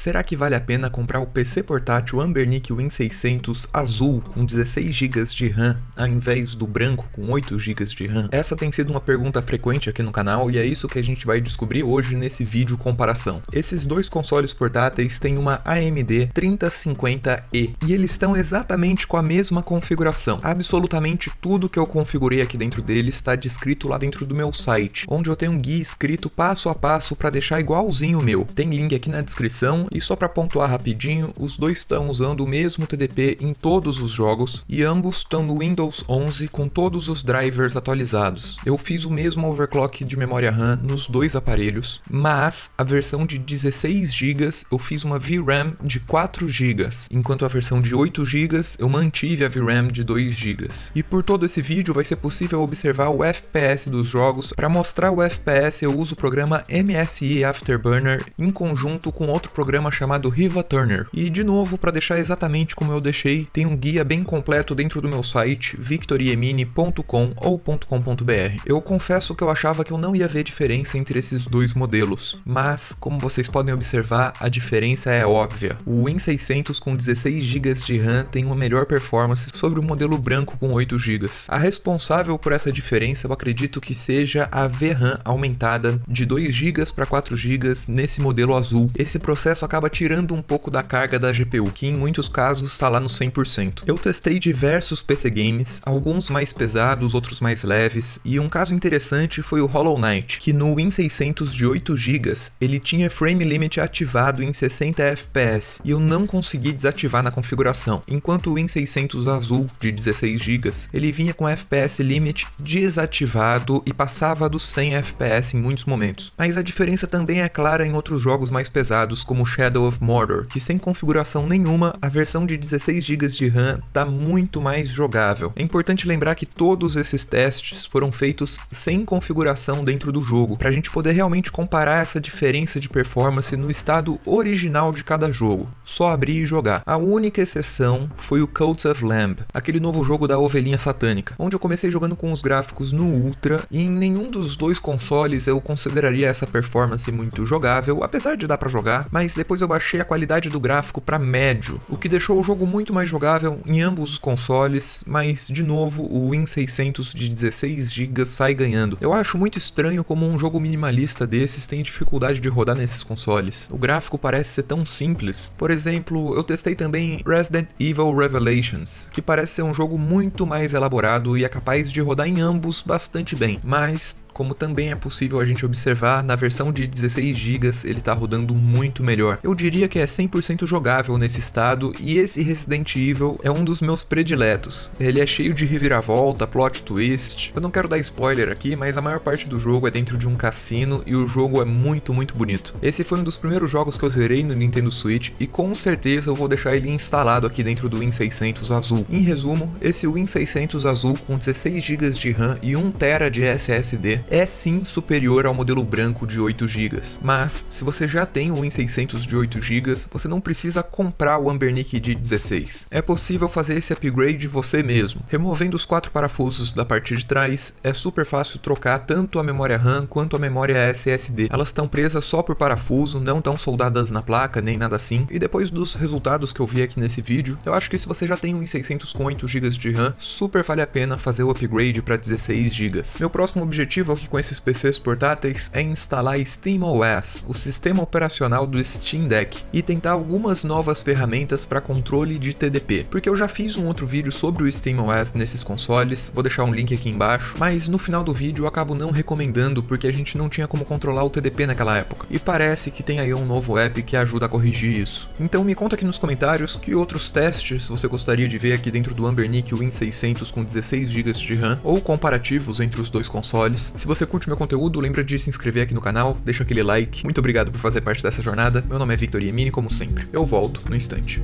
Será que vale a pena comprar o PC portátil Ambernic Win 600 azul com 16 GB de RAM ao invés do branco com 8 GB de RAM? Essa tem sido uma pergunta frequente aqui no canal e é isso que a gente vai descobrir hoje nesse vídeo comparação. Esses dois consoles portáteis têm uma AMD 3050E e eles estão exatamente com a mesma configuração. Absolutamente tudo que eu configurei aqui dentro deles está descrito lá dentro do meu site, onde eu tenho um guia escrito passo a passo para deixar igualzinho o meu. Tem link aqui na descrição e só para pontuar rapidinho, os dois estão usando o mesmo TDP em todos os jogos e ambos estão no Windows 11 com todos os drivers atualizados. Eu fiz o mesmo overclock de memória RAM nos dois aparelhos, mas a versão de 16 GB eu fiz uma VRAM de 4 GB, enquanto a versão de 8 GB eu mantive a VRAM de 2 GB. E por todo esse vídeo vai ser possível observar o FPS dos jogos. Para mostrar o FPS eu uso o programa MSI Afterburner em conjunto com outro programa programa chamado Riva Turner. E de novo, para deixar exatamente como eu deixei, tem um guia bem completo dentro do meu site victoriemini.com ou .com.br. Eu confesso que eu achava que eu não ia ver diferença entre esses dois modelos, mas como vocês podem observar, a diferença é óbvia. O Win 600 com 16 GB de RAM tem uma melhor performance sobre o modelo branco com 8 GB. A responsável por essa diferença eu acredito que seja a VRAM aumentada de 2 GB para 4 GB nesse modelo azul. Esse processo acaba tirando um pouco da carga da GPU, que em muitos casos está lá no 100%. Eu testei diversos PC games, alguns mais pesados, outros mais leves, e um caso interessante foi o Hollow Knight, que no Win 600 de 8 GB ele tinha frame limit ativado em 60 FPS, e eu não consegui desativar na configuração, enquanto o Win 600 azul de 16 GB ele vinha com FPS limit desativado e passava dos 100 FPS em muitos momentos. Mas a diferença também é clara em outros jogos mais pesados como Shadow of Mordor, que sem configuração nenhuma, a versão de 16 GB de RAM está muito mais jogável. É importante lembrar que todos esses testes foram feitos sem configuração dentro do jogo, para a gente poder realmente comparar essa diferença de performance no estado original de cada jogo. Só abrir e jogar. A única exceção foi o Cults of Lamb, aquele novo jogo da ovelhinha satânica, onde eu comecei jogando com os gráficos no Ultra e em nenhum dos dois consoles eu consideraria essa performance muito jogável, apesar de dar para jogar, mas depois depois eu baixei a qualidade do gráfico para médio, o que deixou o jogo muito mais jogável em ambos os consoles, mas de novo o Win 600 de 16 GB sai ganhando. Eu acho muito estranho como um jogo minimalista desses tem dificuldade de rodar nesses consoles. O gráfico parece ser tão simples. Por exemplo, eu testei também Resident Evil Revelations, que parece ser um jogo muito mais elaborado e é capaz de rodar em ambos bastante bem, mas como também é possível a gente observar, na versão de 16 GB ele está rodando muito melhor. Eu diria que é 100% jogável nesse estado e esse Resident Evil é um dos meus prediletos. Ele é cheio de reviravolta, plot twist. Eu não quero dar spoiler aqui, mas a maior parte do jogo é dentro de um cassino e o jogo é muito, muito bonito. Esse foi um dos primeiros jogos que eu zerei no Nintendo Switch e com certeza eu vou deixar ele instalado aqui dentro do Win 600 azul. Em resumo, esse Win 600 azul com 16 GB de RAM e 1TB de SSD é sim superior ao modelo branco de 8 GB. Mas, se você já tem o Win 600 de 8 GB, você não precisa comprar o Ambernic de 16. É possível fazer esse upgrade você mesmo. Removendo os quatro parafusos da parte de trás, é super fácil trocar tanto a memória RAM quanto a memória SSD. Elas estão presas só por parafuso, não estão soldadas na placa, nem nada assim. E depois dos resultados que eu vi aqui nesse vídeo, eu acho que se você já tem um i600 com 8 GB de RAM, super vale a pena fazer o upgrade para 16 GB. Meu próximo objetivo aqui com esses PCs portáteis é instalar SteamOS, o sistema operacional do Steam Deck, e tentar algumas novas ferramentas para controle de TDP, porque eu já fiz um outro vídeo sobre o SteamOS nesses consoles, vou deixar um link aqui embaixo, mas no final do vídeo eu acabo não recomendando porque a gente não tinha como controlar o TDP naquela época, e parece que tem aí um novo app que ajuda a corrigir isso. Então me conta aqui nos comentários que outros testes você gostaria de ver aqui dentro do Ambernic Win 600 com 16 GB de RAM, ou comparativos entre os dois consoles, se você curte meu conteúdo, lembra de se inscrever aqui no canal, deixa aquele like. Muito obrigado por fazer parte dessa jornada. Meu nome é Victor Yemini, como sempre. Eu volto no instante.